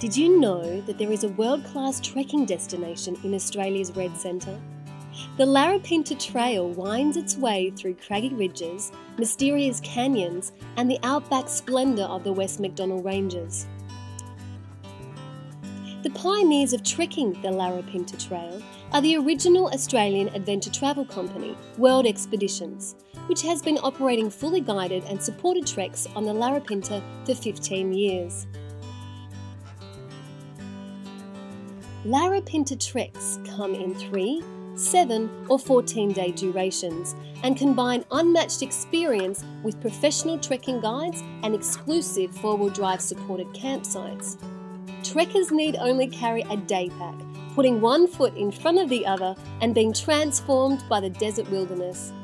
Did you know that there is a world class trekking destination in Australia's Red Centre? The Larapinta Trail winds its way through craggy ridges, mysterious canyons, and the outback splendour of the West MacDonnell Ranges. The pioneers of trekking the Larapinta Trail are the original Australian adventure travel company, World Expeditions, which has been operating fully guided and supported treks on the Larapinta for 15 years. Larapinta treks come in 3, 7 or 14 day durations and combine unmatched experience with professional trekking guides and exclusive four wheel drive supported campsites. Trekkers need only carry a day pack, putting one foot in front of the other and being transformed by the desert wilderness.